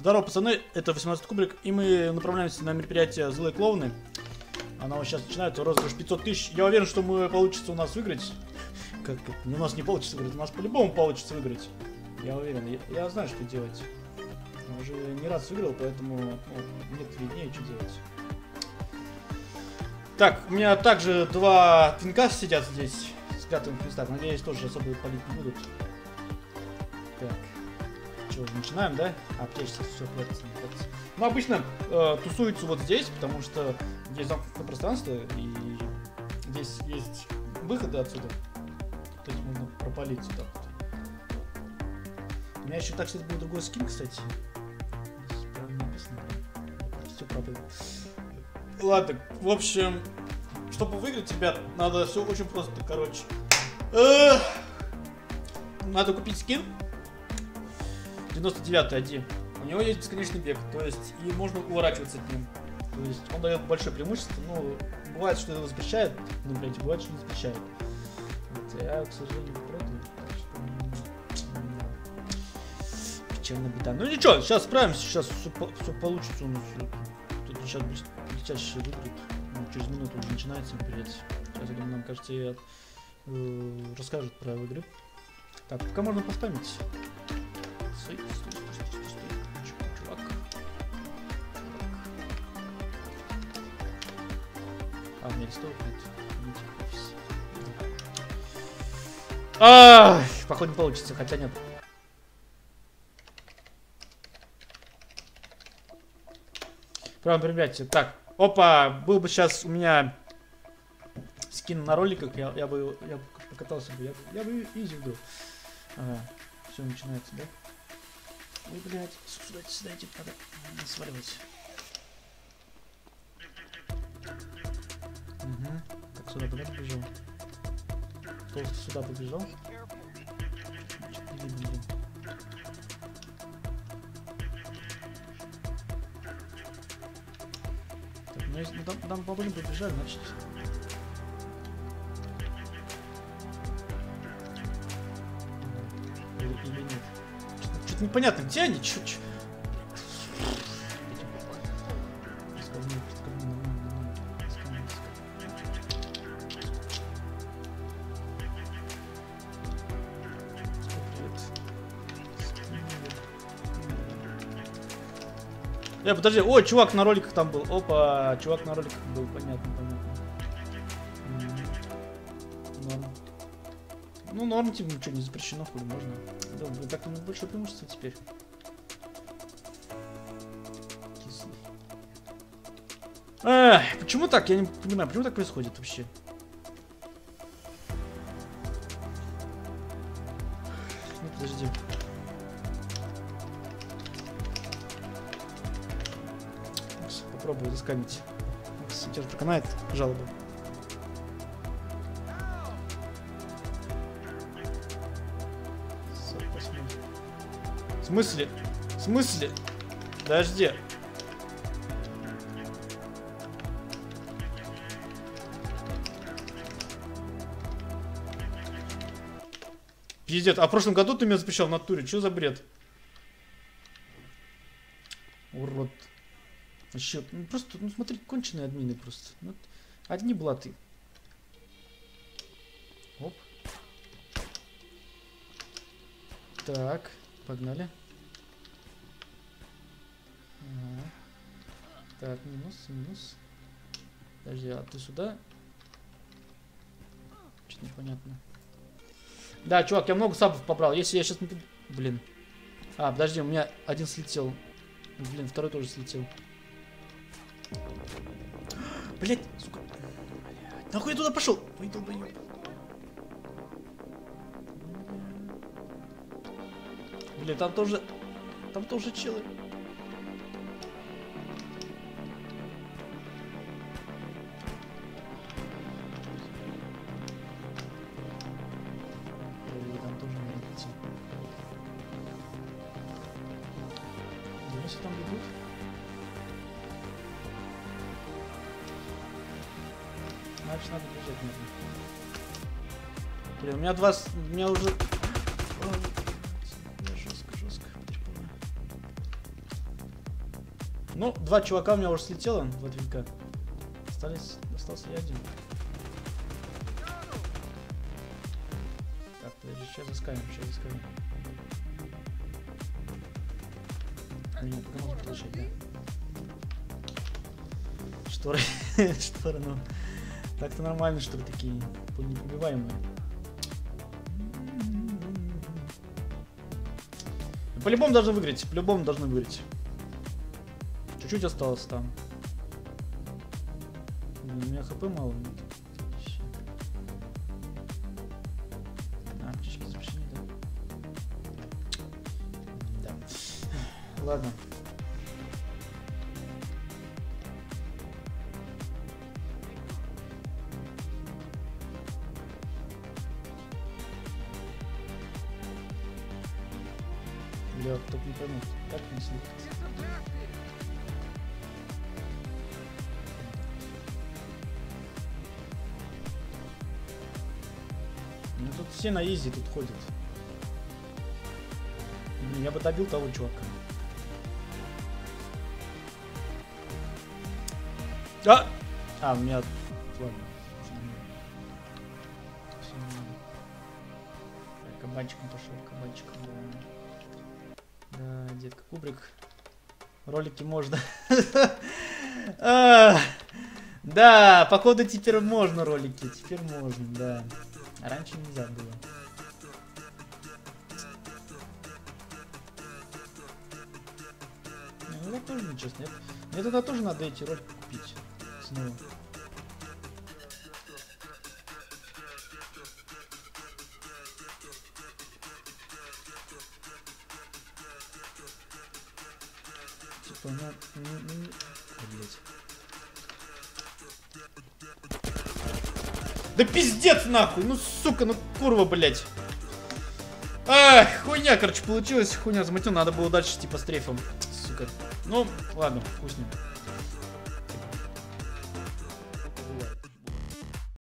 Здорово, пацаны, это 18 кубрик, и мы направляемся на мероприятие «Злые клоуны». Оно вот сейчас начинается, розыгрыш 500 тысяч. Я уверен, что мы получится у нас выиграть. Как, как у нас не получится выиграть, у нас по-любому получится выиграть. Я уверен, я, я знаю, что делать. Я уже не раз выиграл, поэтому ну, нет виднее, что делать. Так, у меня также два твинка сидят здесь, в спрятанных местах. Надеюсь, тоже особо палить не будут. Так. Что, начинаем, да? А, все, прятаться, не прятаться. Ну, обычно э, тусуются вот здесь, потому что есть замкнутое пространство, и здесь есть выходы отсюда. То есть можно пропалить сюда. У меня еще так, кстати, был другой скин, кстати. Здесь правильно написано. Все правильно. Ладно, в общем, чтобы выиграть, ребят, надо все очень просто, короче. Надо купить скин. 99 один. У него есть бесконечный бег, то есть и можно уворачиваться от ним. То есть он дает большое преимущество, но бывает, что его запрещает, ну, блядь, бывает, что не запрещает. Вот, я, к сожалению, продаю, так что... Печальная беда. Ну ничего, сейчас справимся, сейчас все, все получится у нас. Тут сейчас блестяще выиграет. Ну, через минуту уже начинается мероприятие. Сейчас, я думаю, нам, кажется, и э, расскажут про игры. Так, пока можно поспамить. Стой, стой, стой, стой, стой, стой. Чу- Чувак. А, у меня листовок нет. Ай, походу не получится, хотя нет. Правда, ребята, так, опа, был бы сейчас у меня скин на роликах, я, я бы, я покатался бы, я, я бы изи был. Ага, все начинается, да? Ой, блядь, сюда, сюда идти надо м, сваливать. Угу. Так, сюда куда побежал? Толстый сюда побежал. Чё-то не видно, блин. Так, ну если там, там бабулин побежали, значит... Или, или нет? Что-то непонятно, где они? Чё, чё? Э, подожди, ой, чувак на роликах там был. Опа, чувак на роликах был, понятно, понятно. Ну, норм, типа, ничего не запрещено, хули можно. Да, так у нас большое преимущество теперь. Кислый. Эх, почему так? Я не понимаю, почему так происходит вообще? Ну, подожди. Попробую заскамить. У тебя проканает жалоба. Смысле? В смысле? Подожди. Пиздец, а в прошлом году ты меня запрещал в натуре, что за бред? Урод. Вообще, ну просто, ну смотри, конченые админы просто. Ну, одни блаты. Оп. Так, погнали. Так, минус, минус. Подожди, а ты сюда? Что-то непонятно. Да, чувак, я много сабов побрал. Если я сейчас не... Блин. А, подожди, у меня один слетел. Блин, второй тоже слетел. Блять, сука. Нахуй я туда пошел? Ой, долбоёб. Блин, там тоже... Там тоже челы. Если там бегут. Значит, надо бежать нужно. Блин, у меня два... У меня уже... Жестко, жестко потрепало. Ну, два чувака у меня уже слетело, два двинка. Остались, остался я один. Так, подожди, сейчас заскавим, сейчас заскавим. А, нет, пока можно да. Шторы, шторы, ну. Так-то нормально, что такие непробиваемые. По-любому должны выиграть, по-любому должны выиграть. Чуть-чуть осталось там. У меня хп мало. нет. Ладно. Бля, кто не поймет. Как не слышать? Ну тут все на изи тут ходят. Я бы добил того чувака. А! А, у меня... Ладно. Так, Кабанчиком пошел, кабанчиком, да. Да, детка, кубрик. Ролики можно. А, Да, походу теперь можно ролики, теперь можно, да. А раньше нельзя было. Ну это тоже нечестно. Мне тогда тоже надо эти ролики купить. Снова. Типа, ну, блядь. Да пиздец нахуй, ну сука, ну курва, блядь. Ах, хуйня, короче, получилась, хуйня замутил, надо было дальше типа с трейфом, сука. Ну, ладно, ним.